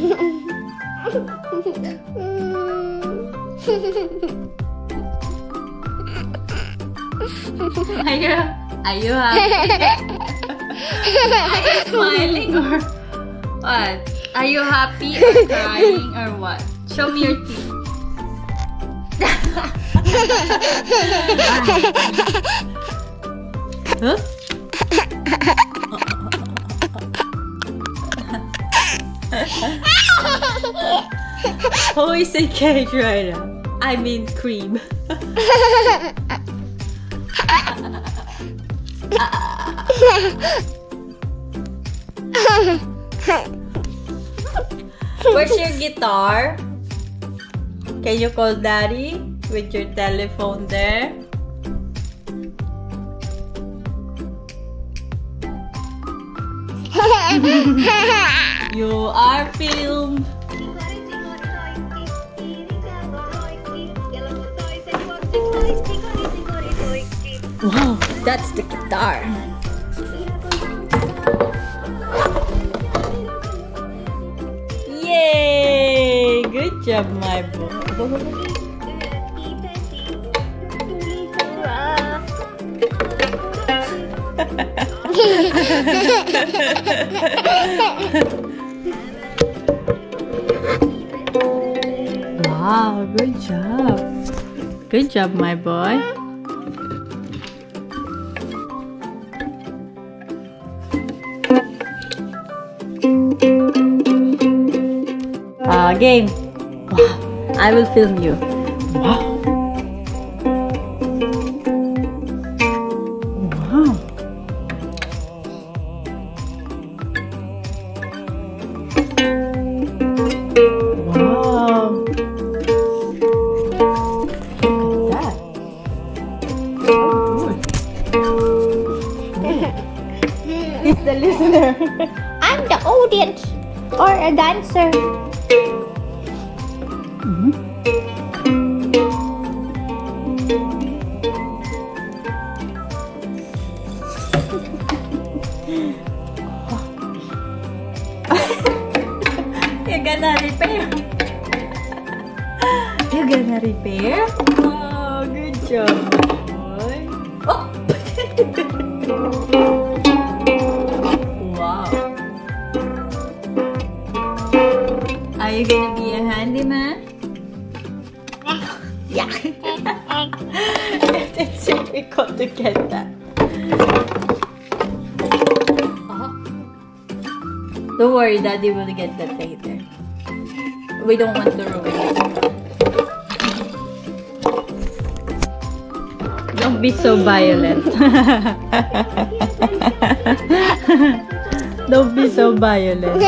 Are you, are you happy? are you smiling or what? Are you happy or crying or what? Show me your teeth. huh? Who is a cake right now? I mean cream. Where's your guitar? Can you call daddy with your telephone there? You are filmed. Wow, that's the guitar. Yay! Good job, my boy. wow, good job. Good job, my boy. Game. Wow. I will film you. Wow. Wow. Wow. Look at that. So good. He's the listener. I'm the audience or a dancer. You're gonna repair. You're gonna repair? Oh, good job, you gonna be a handyman? Yeah. it's difficult to get that. Uh-huh. Don't worry, Daddy will get that later. We don't want to ruin it. Don't be so violent. don't be so violent.